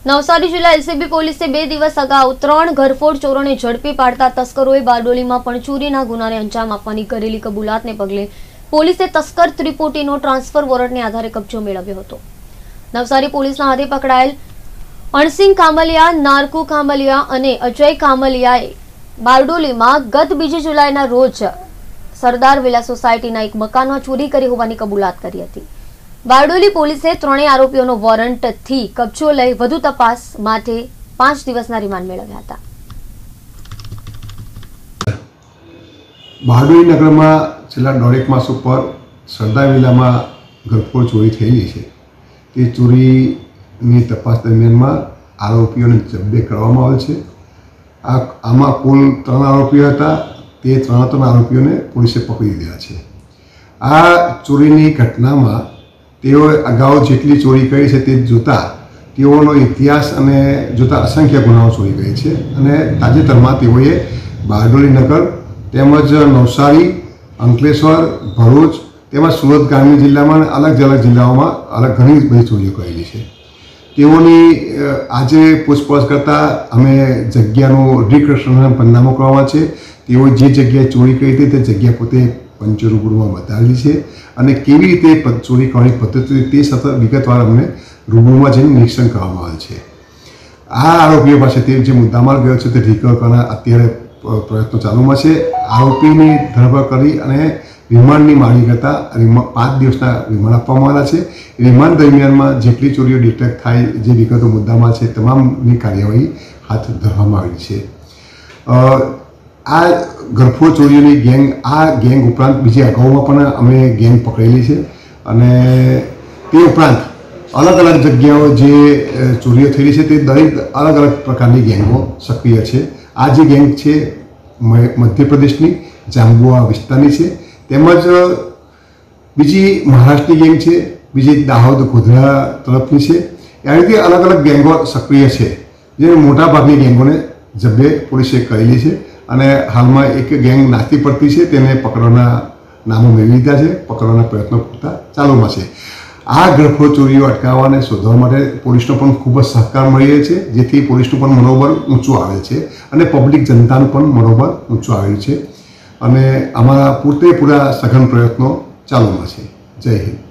નવસારી જિલ્લા એલસીબી પોલીસે બે દિવસ અગાઉ ત્રણ ઘરફોડ ચોરોને ઝડપી પાડતા તસ્કરોએ બારડોલીમાં પણ ચોરીના ગુનાને અંજામ આપવાની કરેલી કબૂલાતને પગલે પોલીસે તસ્કર ત્રિપોટીનો ટ્રાન્સફર વોરંટને આધારે કબજો મેળવ્યો હતો. નવસારી પોલીસના હાથે પકડાયેલ અણસિંહ કામલિયા નારકુ કામલિયા અને અજય કામલિયાએ બારડોલીમાં ગત બીજી જુલાઈના રોજ સરદાર વિલા સોસાયટીના એક મકાનમાં ચોરી કરી હોવાની કબૂલાત કરી હતી. બારડોલી પોલીસે ત્રણેય આરોપીઓનો વોરંટથી કબજો લઈ વધુ તપાસ માટે પાંચ દિવસના રિમાન્ડ મેળવ્યા હતા. બારડોલી નગરમાં છેલ્લા દોઢેક માસ ઉપર સરદાર વિલામાં ઘરફોડ ચોરી થયેલી છે. તે ચોરીની તપાસ દરમિયાનમાં આરોપીઓને જબ્બે કરવામાં આવે છે. આ આમાં કુલ ત્રણ આરોપીઓ હતા. તે ત્રણ ત્રણ આરોપીઓને પોલીસે પકડી દીધા છે. આ ચોરીની ઘટનામાં તેઓએ અગાઉ જેટલી ચોરી કરી છે તે જોતાં તેઓનો ઇતિહાસ અને જોતાં અસંખ્ય ગુનાઓ ચોરી કરી છે અને તાજેતરમાં તેઓએ બારડોલી નગર તેમજ નવસારી, અંકલેશ્વર, ભરૂચ તેમજ સુરત ગ્રામીણ જિલ્લામાં અલગ અલગ જિલ્લાઓમાં અલગ ઘણી બધી ચોરીઓ કરેલી છે. તેઓની આજે પૂછપરછ કરતાં અમે જગ્યાનું રિકન્સ્ટ્રક્શન પંનામું કરવામાં છે. તેઓ જે જગ્યાએ ચોરી કરી હતી તે જગ્યા પોતે પંચો રૂબરૂમાં બતાવેલી છે અને કેવી રીતે ચોરી કરવાની પદ્ધતિ તે સતત વિગતવાર અમને રૂબરૂમાં જઈને નિરીક્ષણ કરવામાં આવે છે. આ આરોપીઓ પાસેથી જે મુદ્દામાલ ગયો છે તે રિકવર કરવાના અત્યારે પ્રયત્નો ચાલુમાં છે. આરોપીની ધરપકડ કરી અને રિમાન્ડની માગણી કરતાં રિમા પાંચ દિવસના રિમાન્ડ આપવામાં આવ્યા છે. રિમાન્ડ દરમિયાનમાં જેટલી ચોરીઓ ડિટેક્ટ થાય જે વિગતો મુદ્દામાં છે તમામની કાર્યવાહી હાથ ધરવામાં આવી છે. આ ગરફો ચોરીઓની ગેંગ, આ ગેંગ ઉપરાંત બીજી અગાઉમાં પણ અમે ગેંગ પકડેલી છે. અને તે ઉપરાંત અલગ અલગ જગ્યાઓ જે ચોરીઓ થયેલી છે તે દરેક અલગ અલગ પ્રકારની ગેંગો સક્રિય છે. આ જે ગેંગ છે મધ્યપ્રદેશની, જાંબુઆ વિસ્તારની છે. તેમજ બીજી મહારાષ્ટ્રની ગેંગ છે, બીજી દાહોદ ગોધરા તરફની છે. આ રીતે અલગ અલગ ગેંગો સક્રિય છે. જે મોટાભાગની ગેંગોને જબ્બે પોલીસે કરેલી છે. અને હાલમાં એક ગેંગ નાસ્તી પડતી છે, તેને પકડવાના નામો મેળવી લીધા છે, પકડવાના પ્રયત્નો પૂરતા ચાલુમાં છે. આ ગરફો ચોરીઓ અટકાવવા અને શોધવા માટે પોલીસનો પણ ખૂબ જ સહકાર મળી રહ્યો છે જેથી પોલીસનું પણ મનોબળ ઊંચું આવે છે અને પબ્લિક જનતાનું પણ મનોબળ ઊંચું આવે છે. અને અમારા પૂરતે પૂરા સઘન પ્રયત્નો ચાલુમાં છે. જય હિન્દ.